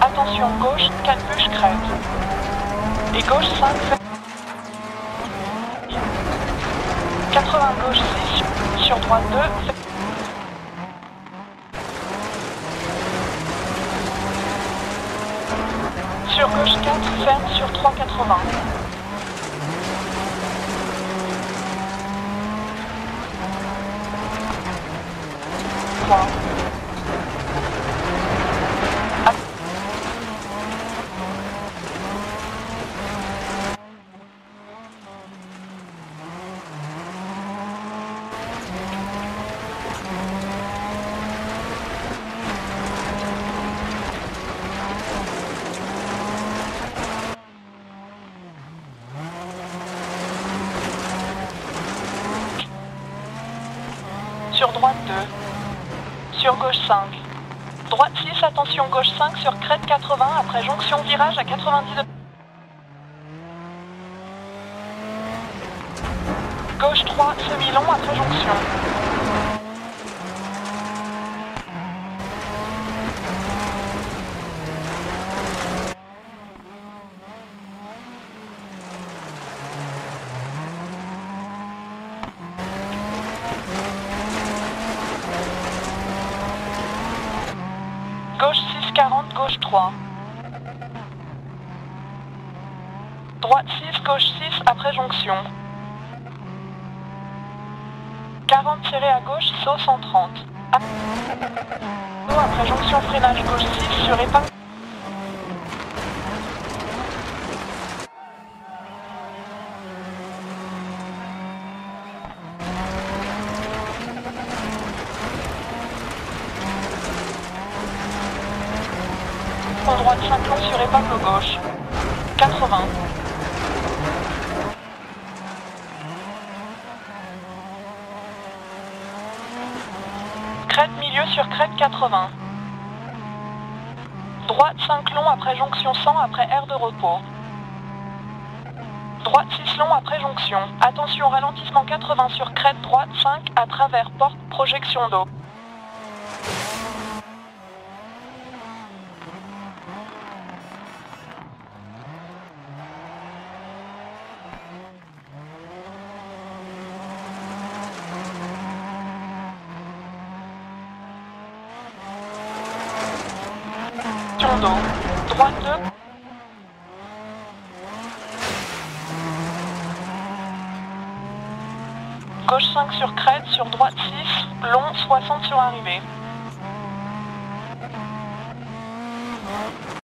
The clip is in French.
Attention gauche, 4 bûches crête. Et gauche 5, 80 gauche 6, sur droite 2, Sur gauche 4, ferme sur 3,80. Point. Sur droite 2. Sur gauche 5. Droite 6, attention gauche 5 sur crête 80 après jonction virage à 90 degrés. Gauche 3, semi-long après jonction. Gauche 6, 40, gauche 3. Droite 6, gauche 6 après jonction. 40 tiré à gauche, saut 130. Ah. Après jonction freinage gauche 6 sur épingle. Droite 5 long sur épingle gauche. 80. Crête milieu sur crête 80. Droite 5 long après jonction 100 après air de repos. Droite 6 long après jonction. Attention ralentissement 80 sur crête droite 5 à travers porte projection d'eau. D'eau. Droite 2. Gauche 5 sur crête, sur droite 6, long 60 sur arrivée.